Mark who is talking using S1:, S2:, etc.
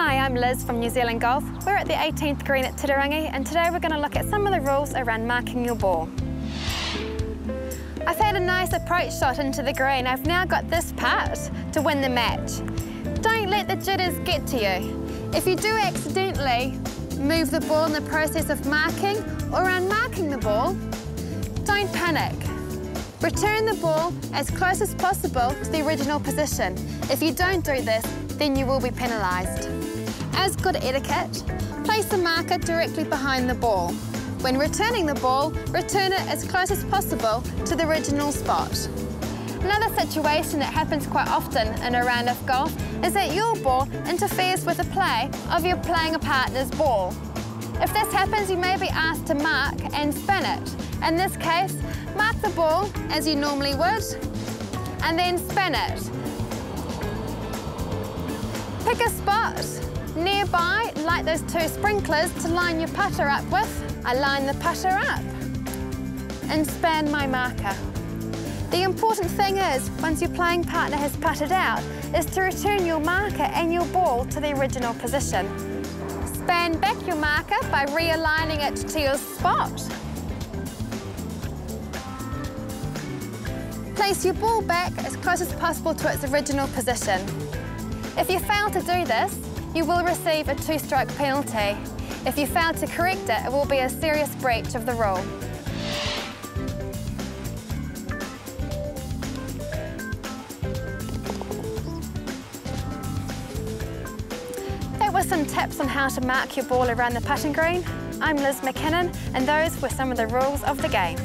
S1: Hi, I'm Liz from New Zealand Golf. We're at the 18th green at Titirangi and today we're going to look at some of the rules around marking your ball. I've had a nice approach shot into the green. I've now got this part to win the match. Don't let the jitters get to you. If you do accidentally move the ball in the process of marking or unmarking the ball, don't panic. Return the ball as close as possible to the original position. If you don't do this, then you will be penalised. As good etiquette, place the marker directly behind the ball. When returning the ball, return it as close as possible to the original spot. Another situation that happens quite often in a round of golf is that your ball interferes with the play of your playing a partner's ball. If this happens, you may be asked to mark and spin it. In this case, mark the ball as you normally would, and then spin it. Pick a spot nearby, like those two sprinklers, to line your putter up with. I line the putter up and span my marker. The important thing is, once your playing partner has putted out, is to return your marker and your ball to the original position. Span back your marker by realigning it to your spot. Place your ball back as close as possible to its original position. If you fail to do this, you will receive a two-stroke penalty. If you fail to correct it, it will be a serious breach of the rule. That was some tips on how to mark your ball around the putting green. I'm Liz McKinnon, and those were some of the rules of the game.